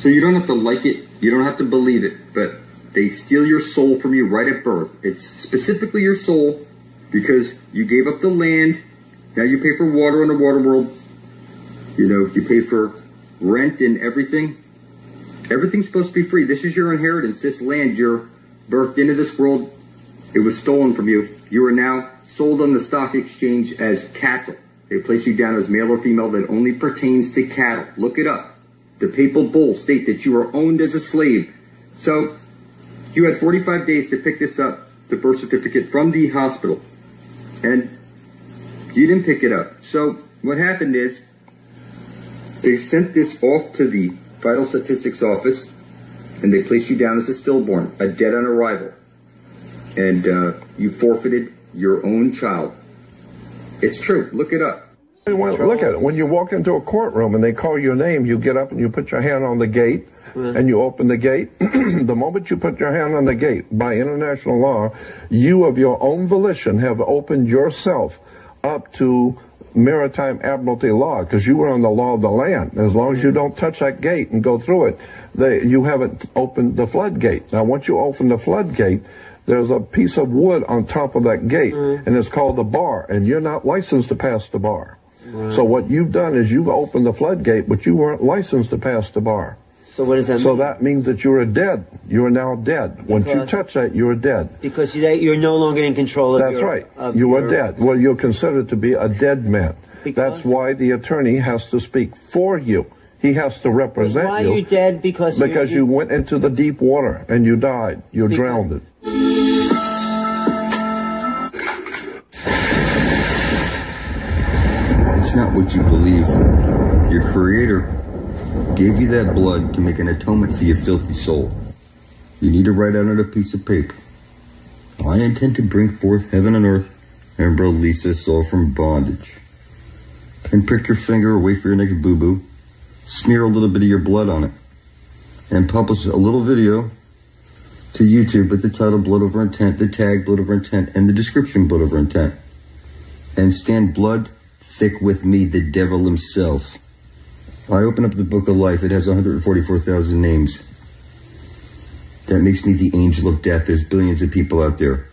So you don't have to like it, you don't have to believe it, but they steal your soul from you right at birth. It's specifically your soul because you gave up the land. Now you pay for water in the water world. You know, you pay for rent and everything. Everything's supposed to be free. This is your inheritance. This land, you're birthed into this world. It was stolen from you. You are now sold on the stock exchange as cattle. They place you down as male or female that only pertains to cattle. Look it up. The papal bulls state that you are owned as a slave. So you had 45 days to pick this up, the birth certificate from the hospital. And you didn't pick it up. So what happened is they sent this off to the vital statistics office and they placed you down as a stillborn, a dead on arrival. And uh, you forfeited your own child. It's true. Look it up. Look at it. When you walk into a courtroom and they call your name, you get up and you put your hand on the gate and you open the gate. the moment you put your hand on the gate, by international law, you of your own volition have opened yourself up to maritime admiralty law because you were on the law of the land. As long as you don't touch that gate and go through it, they, you haven't opened the floodgate. Now, once you open the floodgate, there's a piece of wood on top of that gate, mm. and it's called the bar, and you're not licensed to pass the bar. Right. So what you've done is you've opened the floodgate, but you weren't licensed to pass the bar. So what does that so mean? So that means that you're dead. You are now dead. Because Once you touch that, you're dead. Because you're no longer in control of That's your, right. You your, are dead. Well, you're considered to be a dead man. Because? That's why the attorney has to speak for you. He has to represent why you. Why are you dead? Because because you, you went into the deep water and you died. You drowned. Not what you believe. Your creator gave you that blood to make an atonement for your filthy soul. You need to write out on a piece of paper. I intend to bring forth heaven and earth and release us all from bondage. And prick your finger away for your next boo-boo. Smear a little bit of your blood on it. And publish a little video to YouTube with the title Blood Over Intent, the tag Blood Over Intent, and the description Blood Over Intent. And stand blood thick with me, the devil himself. I open up the book of life. It has 144,000 names. That makes me the angel of death. There's billions of people out there.